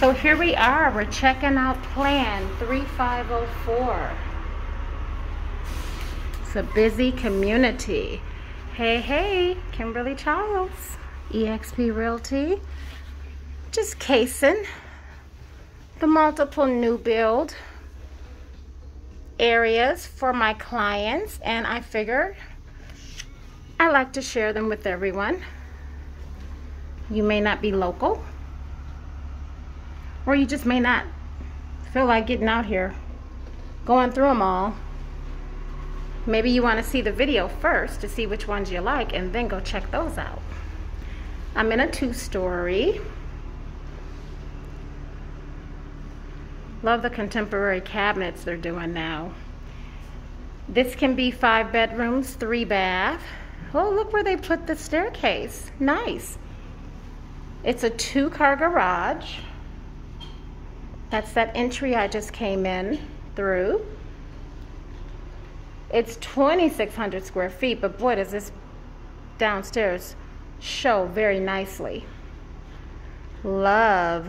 So here we are, we're checking out plan 3504. It's a busy community. Hey, hey, Kimberly Childs, eXp Realty. Just casing the multiple new build areas for my clients and I figure I like to share them with everyone. You may not be local or you just may not feel like getting out here going through them all. Maybe you want to see the video first to see which ones you like and then go check those out. I'm in a two-story. Love the contemporary cabinets they're doing now. This can be five bedrooms, three bath. Oh, look where they put the staircase. Nice. It's a two car garage. That's that entry I just came in through. It's 2,600 square feet, but boy, does this downstairs show very nicely. Love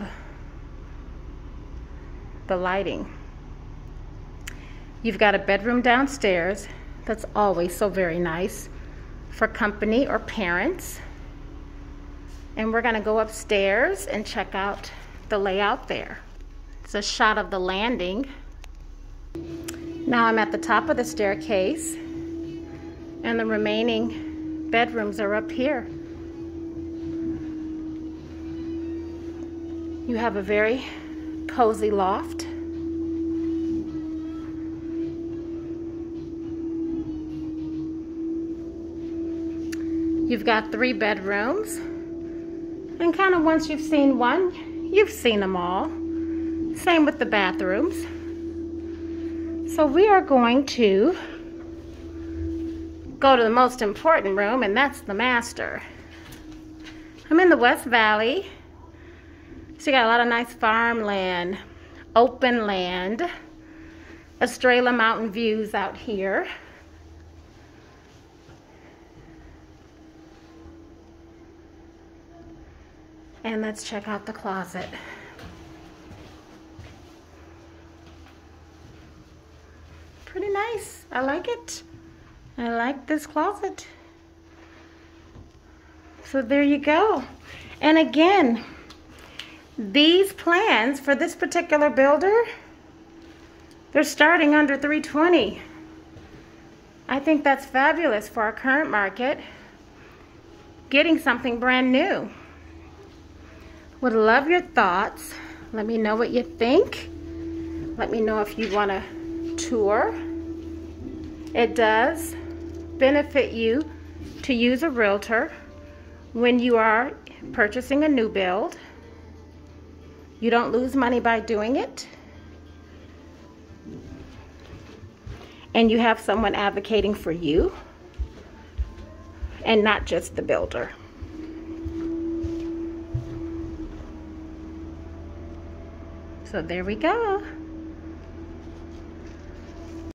the lighting. You've got a bedroom downstairs that's always so very nice for company or parents. And we're gonna go upstairs and check out the layout there. It's a shot of the landing. Now I'm at the top of the staircase and the remaining bedrooms are up here. You have a very cozy loft. You've got three bedrooms. And kind of once you've seen one, you've seen them all. Same with the bathrooms. So we are going to go to the most important room, and that's the master. I'm in the West Valley. So you got a lot of nice farmland, open land, Estrella Mountain views out here. And let's check out the closet. Nice. I like it. I like this closet. So there you go. And again, these plans for this particular builder, they're starting under 320. I think that's fabulous for our current market. Getting something brand new. Would love your thoughts. Let me know what you think. Let me know if you want to tour. It does benefit you to use a realtor when you are purchasing a new build. You don't lose money by doing it. And you have someone advocating for you and not just the builder. So there we go.